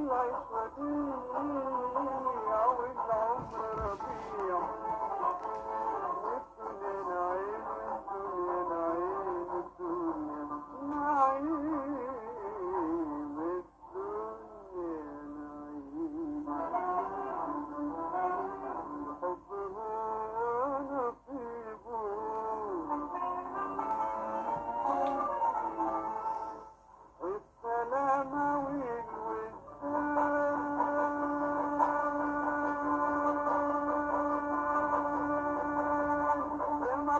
life for.